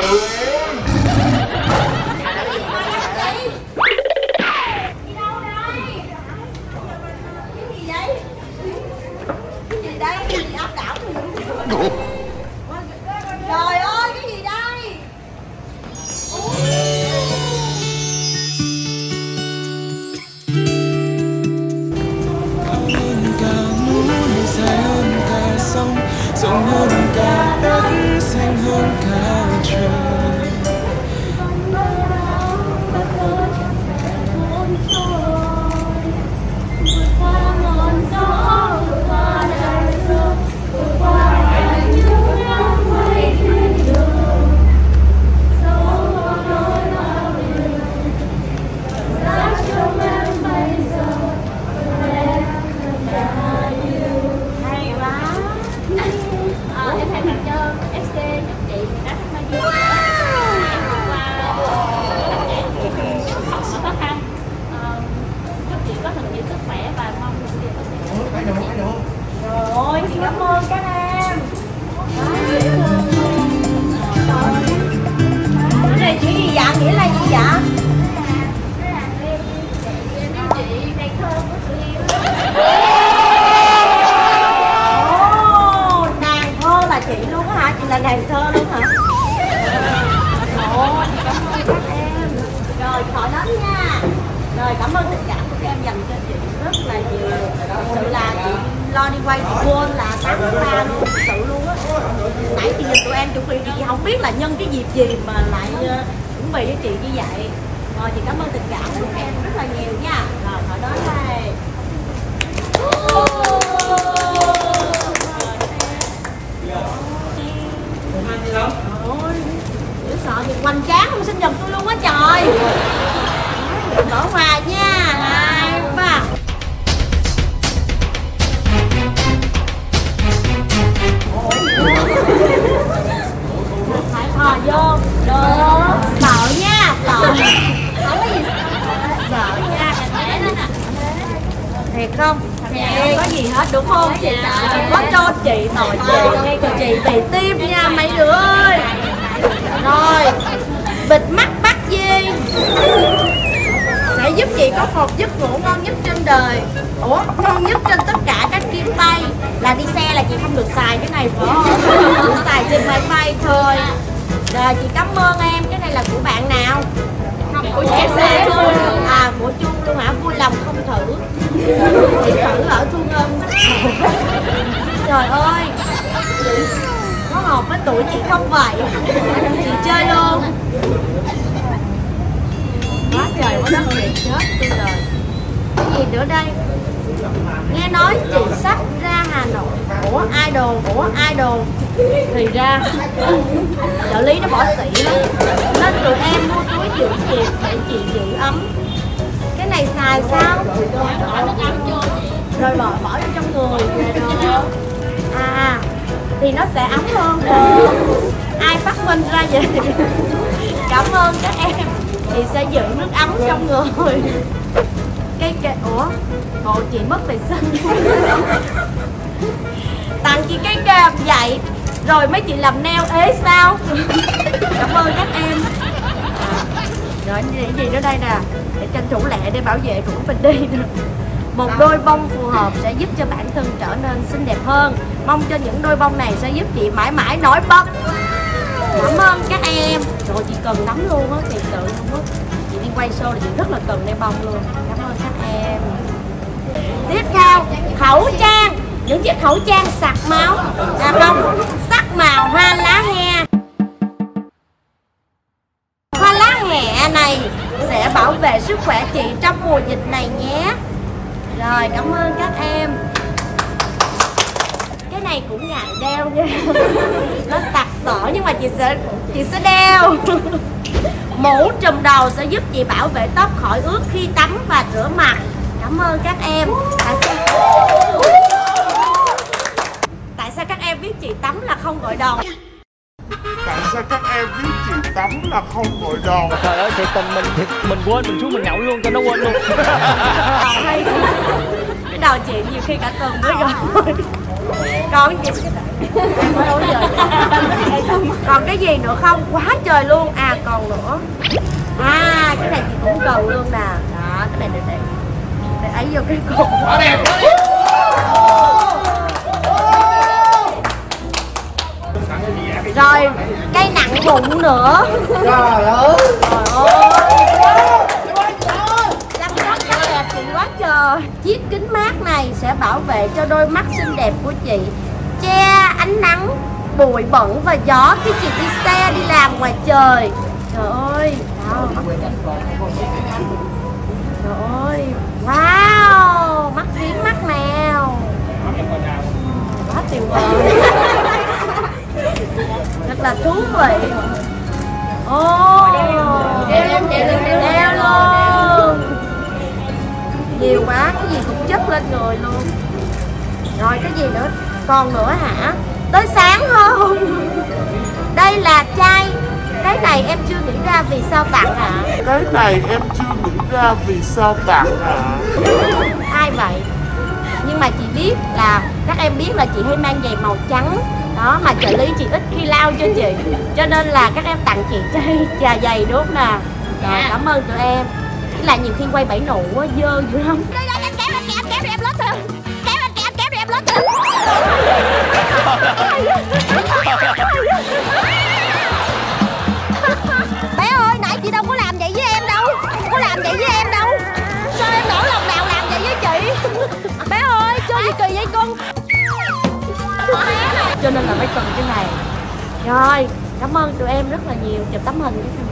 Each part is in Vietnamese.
Đi quay quên là 8 tháng 3 luôn, thật sự luôn á. Nãy chị nhìn tụi em chuẩn bị chị không biết là nhân cái dịp gì mà lại ờ, chuẩn bị cho chị như vậy. Rồi, chị cảm ơn tình cảm của các em rất là nhiều nha. Rồi, khỏi đến Không? Thiệt có gì hết đúng không? Chị sợ Có cho chị nồi chị Chị bị tim nha mấy đứa ơi Rồi Bịt mắt bắt dê Sẽ giúp chị có một giấc ngủ ngon nhất trên đời Ủa ngon nhất trên tất cả các chuyến bay Là đi xe là chị không được xài cái này phải không? Chỉ xài trên máy bay thôi Rồi chị cảm ơn em Cái này là của bạn nào? của chị tôi hả vui lòng không thử. Chị thử ở thu ngân trời ơi. Có hợp với tuổi chị không vậy? Chị chơi luôn. Quá trời, quá đất thiệt chết tôi rồi. Cái gì nữa đây? Nghe nói chị sắp ra Hà Nội. Của idol của idol. Thì ra, trợ lý nó bỏ xỉ lắm. Nó rồi bỏ bỏ vô trong người rồi à thì nó sẽ ấm hơn. Ờ, ai phát minh ra vậy? Cảm ơn các em. Thì sẽ giữ nước ấm trong người. Cái cái ủa? Bộ chị mất vệ sinh tặng chị cái kèm vậy rồi mấy chị làm nail ế sao? Cảm ơn các em. Rồi những gì nữa đây nè. Để tranh thủ lẹ để bảo vệ của mình đi. nữa một đôi bông phù hợp sẽ giúp cho bản thân trở nên xinh đẹp hơn. Mong cho những đôi bông này sẽ giúp chị mãi mãi nổi bật. Cảm ơn các em. Rồi chị cần lắm luôn á, thiệt sự luôn á. Chị đi quay show là chị rất là cần đeo bông luôn. Cảm ơn các em. Tiếp theo, khẩu trang. Những chiếc khẩu trang sặc máu. À không, sắc màu hoa lá he hoa lá hẹ này sẽ bảo vệ sức khỏe chị trong mùa dịch này nhé rồi cảm ơn các em. Cái này cũng ngại đeo nha. Nó sặc sỡ nhưng mà chị sẽ chị sẽ đeo. Mũ trùm đầu sẽ giúp chị bảo vệ tóc khỏi ướt khi tắm và rửa mặt. Cảm ơn các em. Tại sao, tại sao các em biết chị tắm là không gọi đầu Tại sao các em biết tắm là không gọi đòn trời ơi thiệt tình mình thiệt mình quên mình xuống mình nhậu luôn cho nó quên luôn. Hay cái đầu chị nhiều khi cả tuần mới gọi. Còn gì? Ôi giời. còn cái gì nữa không? Quá trời luôn. À còn nữa. À cái này chị cũng cần luôn nè. Đó cái này để để để ấy vô cái cục Quá đẹp rồi bụng nữa. Trời ơi. Chăm sóc sắc đẹp chị quá trời. Chiếc kính mát này sẽ bảo vệ cho đôi mắt xinh đẹp của chị. Che ánh nắng bụi bẩn và gió khi chị đi xe đi làm ngoài trời. Trời ơi. Wow. trời ơi. Wow. Mắt kiến mắt mèo. Quá tuyệt vời rất là thú vị. Ô đeo luôn. Đeo luôn. Nhiều quá cái gì cũng chất lên người luôn. Rồi cái gì nữa? Còn nữa hả? Tới sáng không? Đây là chai. Cái này em chưa nghĩ ra vì sao tặng hả? Cái này em chưa nghĩ ra vì sao tặng hả? Ai vậy nhưng mà chị biết là các em biết là chị hay mang giày màu trắng. Đó mà trợ lý chị ít khi lau cho chị. Cho nên là các em tặng chị chai trà giày đúng không nè rồi cảm ơn tụi em. Chỉ là nhiều khi quay bảy nụ quá dơ dữ lắm. Đây đây anh kéo anh kéo anh kéo rồi em lót thôi. Kéo anh kéo anh kéo rồi em lót thôi. Bé ơi nãy chị đâu có làm vậy với em đâu. Có làm vậy với em đâu. Sao em nổi lòng nào làm vậy với chị gì kỳ vậy con? Cho nên là phải cần cái này. Rồi cảm ơn tụi em rất là nhiều. Chụp tấm hình cái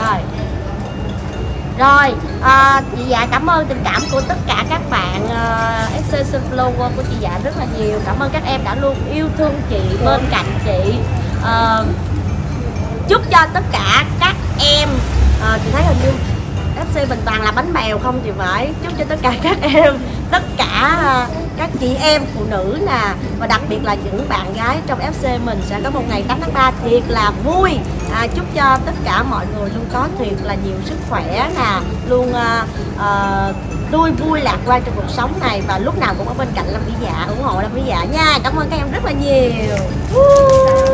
rồi. Rồi à, chị dạ cảm ơn tình cảm của tất cả các bạn uh, extension follower của chị dạ rất là nhiều. Cảm ơn các em đã luôn yêu thương chị bên cạnh chị. Ờ, chúc cho tất cả các em. Ờ, chị thấy hình như FC Bình Toàn là bánh bèo không thì phải. Chúc cho tất cả các em tất cả à, các chị em phụ nữ nè. Và đặc biệt là những bạn gái trong FC mình sẽ có một ngày 8 tháng 3 thiệt là vui. À, chúc cho tất cả mọi người luôn có thiệt là nhiều sức khỏe nè. Luôn ờ, ờ, tươi vui lạc quan trong cuộc sống này. Và lúc nào cũng ở bên cạnh Lâm Vĩ Dạ ủng hộ Lâm Vĩ Dạ nha. Cảm ơn các em rất là nhiều. Woo.